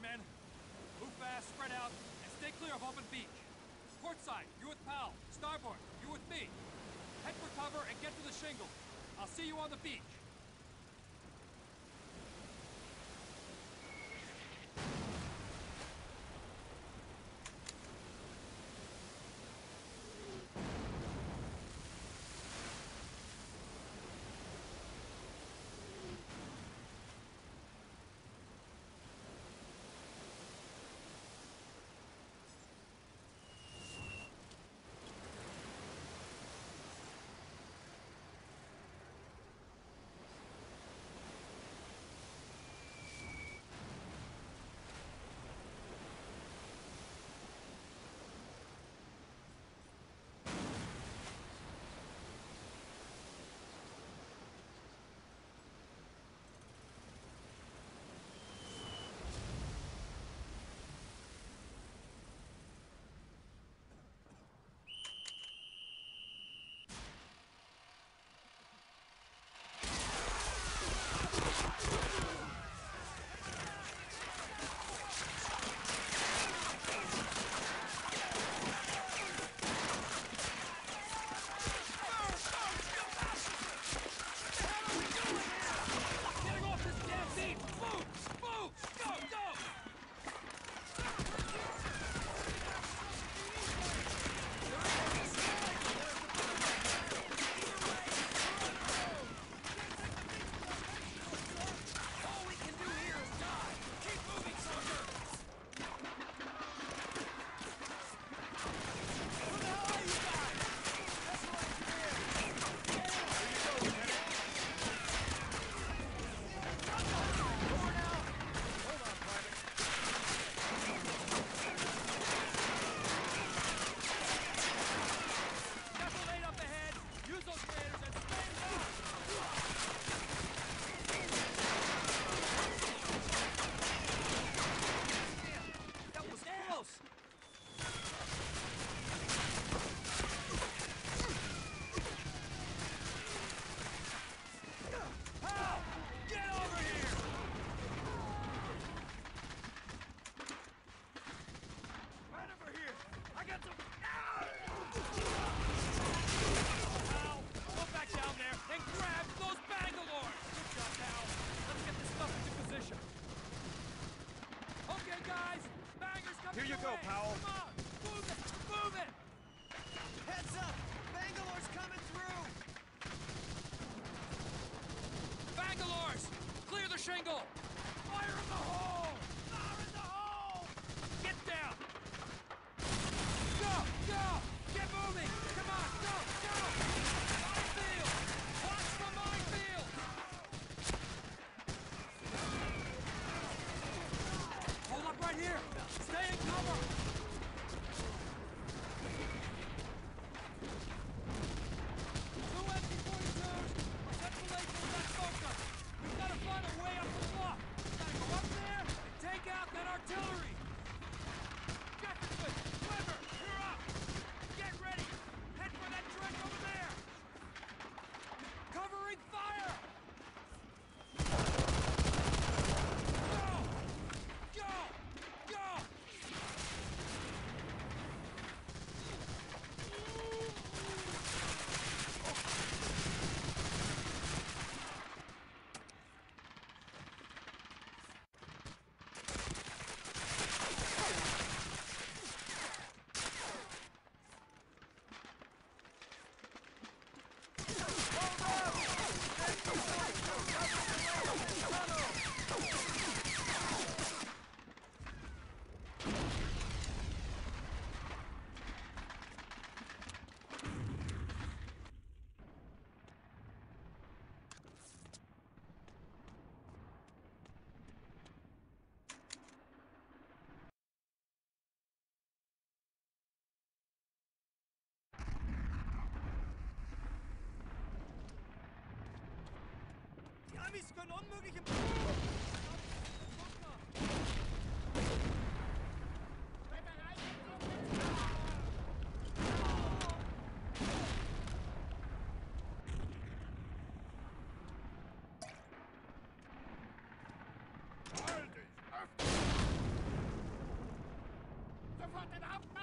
men. Move fast, spread out, and stay clear of open beach. Port side, you with Powell. Starboard, you with me. Head for cover and get to the shingle. I'll see you on the beach. Here you go. Powell. Come on! Move it! Move it! Heads up! Bangalore's coming through! Bangalores! Clear the shingle! Fire in the hole! Fire in the hole! Get down! Go! Go! Get moving! Amis können unmöglich im... Von den Hauptmann